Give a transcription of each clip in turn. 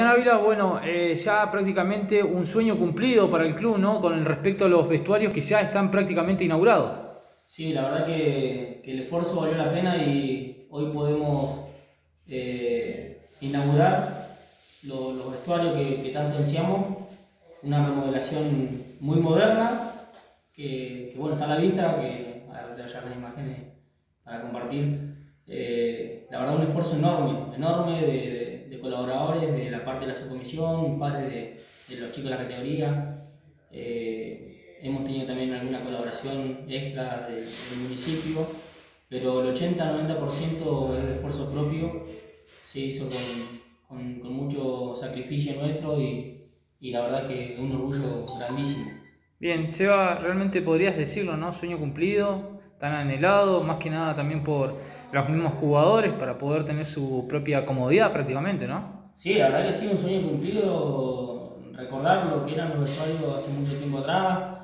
Ávila, bueno, eh, ya prácticamente un sueño cumplido para el club, ¿no? Con respecto a los vestuarios que ya están prácticamente inaugurados. Sí, la verdad que, el esfuerzo valió la pena y hoy podemos eh, inaugurar los vestuarios que, tanto ansiamos. Una remodelación muy moderna, que, bueno, está a la vista, que ahora te voy a las imágenes para compartir. Eh, la verdad un esfuerzo enorme, enorme de colaboradores de la parte de la subcomisión, padres de, de los chicos de la categoría. Eh, hemos tenido también alguna colaboración extra del, municipio, pero el 80-90% es de esfuerzo propio, se hizo con, con, mucho sacrificio nuestro y, y la verdad que un orgullo grandísimo. Bien, Seba, realmente podrías decirlo, ¿no? Sueño cumplido, tan anhelado, más que nada también por los mismos jugadores para poder tener su propia comodidad prácticamente, ¿no? Sí, la verdad que sí, un sueño cumplido, recordar lo que eran los vestuarios hace mucho tiempo atrás,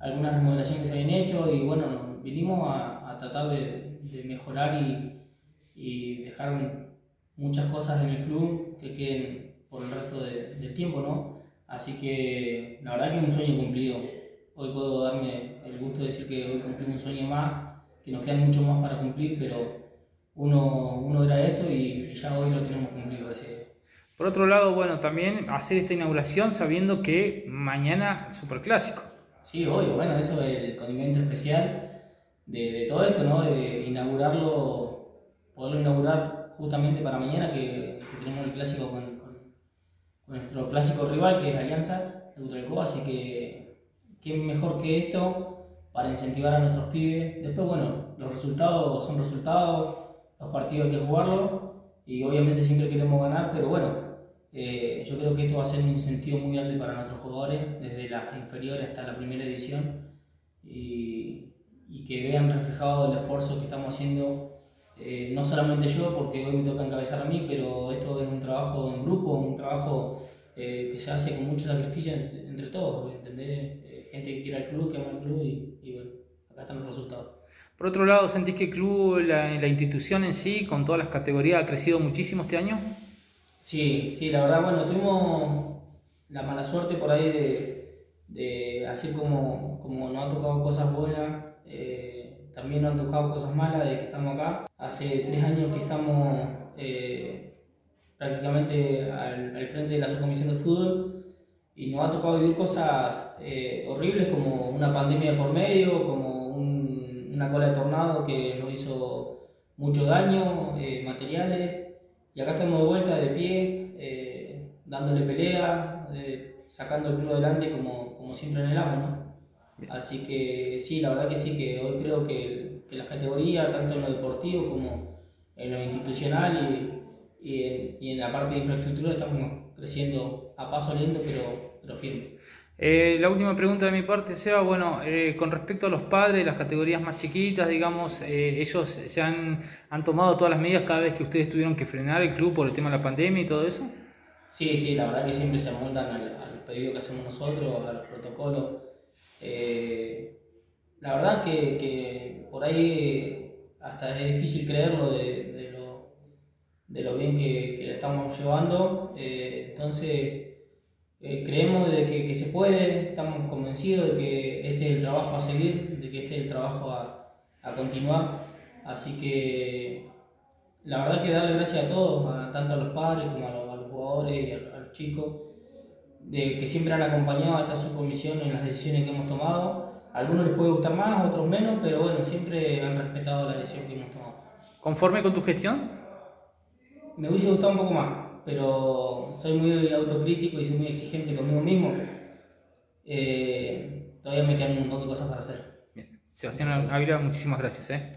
algunas remodelaciones que se habían hecho y bueno, vinimos a, tratar de, mejorar y, y, dejar muchas cosas en el club que queden por el resto del tiempo, ¿no? Así que la verdad que un sueño cumplido. Hoy puedo darme el gusto de decir que hoy cumplimos un sueño más, que nos quedan mucho más para cumplir, pero uno, uno era esto y, ya hoy lo tenemos cumplido. Por otro lado, bueno, también hacer esta inauguración sabiendo que mañana Superclásico. Sí, hoy, bueno, eso es el condimento especial de, todo esto, ¿no? De inaugurarlo, poderlo inaugurar justamente para mañana, que, tenemos el clásico con, nuestro clásico rival, que es Alianza de Utralco, así que qué mejor que esto para incentivar a nuestros pibes. Después, bueno, los resultados son resultados, los partidos hay que jugarlo y obviamente siempre queremos ganar, pero bueno, eh, yo creo que esto va a ser un incentivo muy grande para nuestros jugadores, desde las inferiores hasta la primera edición, y, que vean reflejado el esfuerzo que estamos haciendo, eh, no solamente yo, porque hoy me toca encabezar a mí, pero esto es un trabajo en grupo, un trabajo eh, que se hace con mucho sacrificio entre todos, ¿entendés? Gente que quiere al club, que ama al club, y, y bueno, acá están los resultados. Por otro lado, ¿sentís que el club, la, institución en sí, con todas las categorías, ha crecido muchísimo este año? Sí, sí, la verdad, bueno, tuvimos la mala suerte por ahí de, de así como, como nos ha tocado cosas buenas, eh, también nos han tocado cosas malas de que estamos acá. Hace tres años que estamos eh, prácticamente al, frente de la subcomisión de fútbol y nos ha tocado vivir cosas eh, horribles como una pandemia por medio, como una cola de tornado que nos hizo mucho daño, eh, materiales, y acá estamos de vuelta de pie, eh, dándole pelea, eh, sacando el club adelante como, como siempre anhelamos, ¿no? Así que sí, la verdad que sí, que hoy creo que, que las categorías, tanto en lo deportivo como en lo institucional y, y, en, y en la parte de infraestructura, estamos creciendo a paso lento, pero, pero firme. Eh, la última pregunta de mi parte, Seba, bueno, eh, con respecto a los padres, las categorías más chiquitas, digamos, eh, ellos se han, han, tomado todas las medidas cada vez que ustedes tuvieron que frenar el club por el tema de la pandemia y todo eso. Sí, sí, la verdad que siempre se amoldan al, al pedido que hacemos nosotros, a los protocolos. la verdad que, que, por ahí hasta es difícil creerlo de, de lo, bien que, que lo estamos llevando. entonces eh, creemos de que, que, se puede, estamos convencidos de que este es el trabajo a seguir, de que este es el trabajo a, a continuar. Así que la verdad que darle gracias a todos, tanto a los padres como a los, jugadores y a, los chicos, de que siempre han acompañado a esta subcomisión en las decisiones que hemos tomado. A algunos les puede gustar más, a otros menos, pero bueno, siempre han respetado la decisión que hemos tomado. ¿Conforme con tu gestión? Me hubiese gustado un poco más pero soy muy autocrítico y soy muy exigente conmigo mismo. Eh, todavía me quedan un montón de cosas para hacer. Bien. Sebastián Ávila, muchísimas gracias. ¿eh?